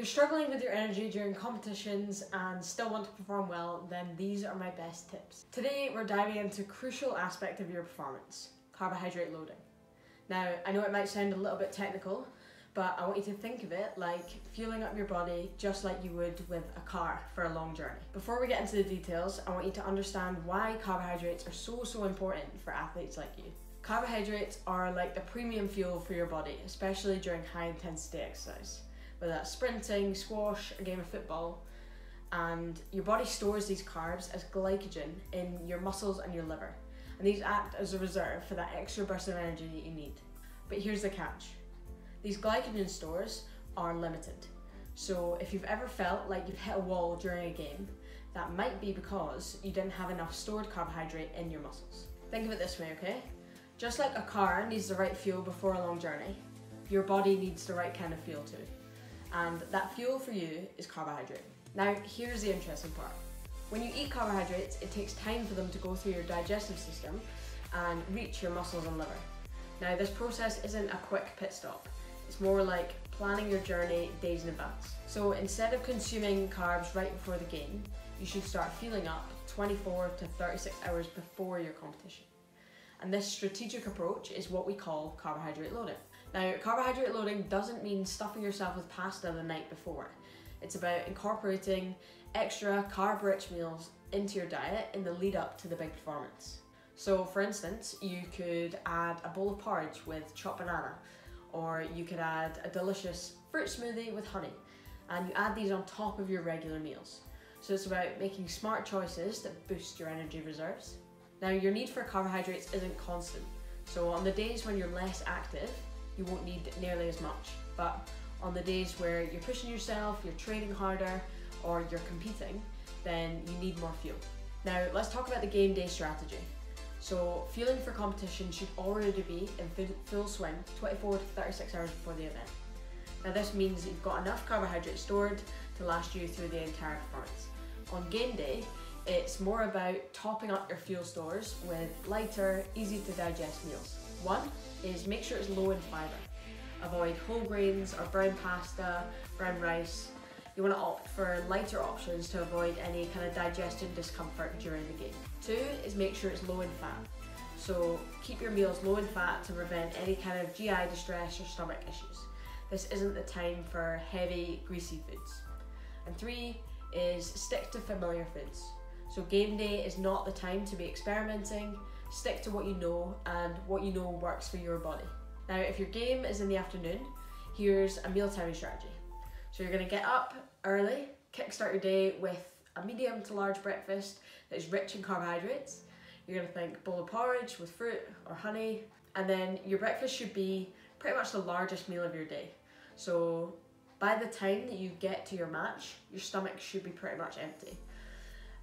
you're struggling with your energy during competitions and still want to perform well, then these are my best tips. Today we're diving into a crucial aspect of your performance, carbohydrate loading. Now, I know it might sound a little bit technical, but I want you to think of it like fueling up your body just like you would with a car for a long journey. Before we get into the details, I want you to understand why carbohydrates are so, so important for athletes like you. Carbohydrates are like the premium fuel for your body, especially during high intensity exercise, whether that's sprinting, squash, a game of football. And your body stores these carbs as glycogen in your muscles and your liver. And these act as a reserve for that extra burst of energy that you need. But here's the catch these glycogen stores are limited. So if you've ever felt like you've hit a wall during a game, that might be because you didn't have enough stored carbohydrate in your muscles. Think of it this way, okay? Just like a car needs the right fuel before a long journey, your body needs the right kind of fuel too. And that fuel for you is carbohydrate. Now, here's the interesting part. When you eat carbohydrates, it takes time for them to go through your digestive system and reach your muscles and liver. Now, this process isn't a quick pit stop. It's more like planning your journey days in advance. So instead of consuming carbs right before the game, you should start fueling up 24 to 36 hours before your competition. And this strategic approach is what we call carbohydrate loading. Now, carbohydrate loading doesn't mean stuffing yourself with pasta the night before. It's about incorporating extra carb rich meals into your diet in the lead up to the big performance. So, for instance, you could add a bowl of porridge with chopped banana or you could add a delicious fruit smoothie with honey and you add these on top of your regular meals. So it's about making smart choices that boost your energy reserves. Now your need for carbohydrates isn't constant, so on the days when you're less active, you won't need nearly as much. But on the days where you're pushing yourself, you're training harder, or you're competing, then you need more fuel. Now let's talk about the game day strategy. So fueling for competition should already be in full swing 24 to 36 hours before the event. Now this means you've got enough carbohydrates stored to last you through the entire performance. On game day, it's more about topping up your fuel stores with lighter, easy to digest meals. One is make sure it's low in fibre. Avoid whole grains or brown pasta, brown rice, you want to opt for lighter options to avoid any kind of digestion discomfort during the game. Two is make sure it's low in fat. So keep your meals low in fat to prevent any kind of GI distress or stomach issues. This isn't the time for heavy, greasy foods. And three is stick to familiar foods. So game day is not the time to be experimenting. Stick to what you know and what you know works for your body. Now, if your game is in the afternoon, here's a meal timing strategy. So you're going to get up early, kickstart your day with a medium to large breakfast that is rich in carbohydrates. You're going to think bowl of porridge with fruit or honey, and then your breakfast should be pretty much the largest meal of your day. So by the time that you get to your match, your stomach should be pretty much empty.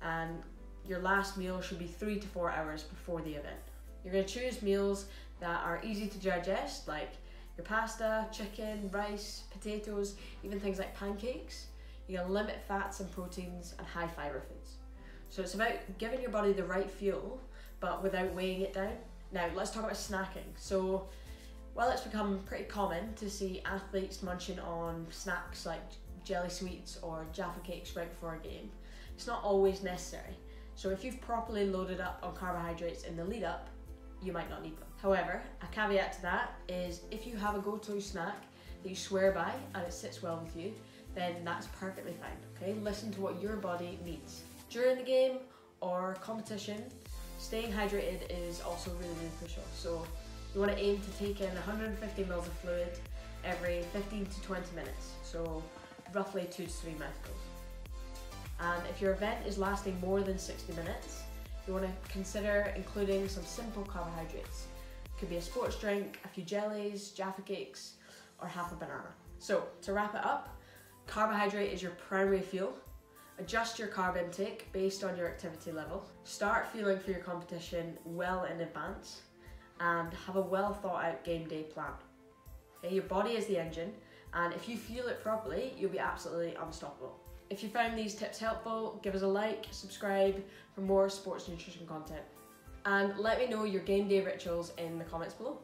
And your last meal should be three to four hours before the event. You're to choose meals that are easy to digest, like your pasta, chicken, rice, potatoes, even things like pancakes. You're gonna limit fats and proteins and high fiber foods. So it's about giving your body the right fuel, but without weighing it down. Now let's talk about snacking. So while it's become pretty common to see athletes munching on snacks like jelly sweets or Jaffa cakes right before a game, it's not always necessary. So if you've properly loaded up on carbohydrates in the lead up, you might not need them. However, a caveat to that is if you have a go-to snack that you swear by and it sits well with you, then that's perfectly fine, okay? Listen to what your body needs. During the game or competition, staying hydrated is also really, really crucial. So you want to aim to take in 150 mils of fluid every 15 to 20 minutes, so roughly two to three mouthfuls. And if your event is lasting more than 60 minutes, you want to consider including some simple carbohydrates. It could be a sports drink, a few jellies, Jaffa cakes, or half a banana. So to wrap it up, carbohydrate is your primary fuel. Adjust your carb intake based on your activity level. Start fueling for your competition well in advance and have a well thought out game day plan. Okay, your body is the engine and if you fuel it properly, you'll be absolutely unstoppable. If you found these tips helpful, give us a like, subscribe for more sports nutrition content. And let me know your game day rituals in the comments below.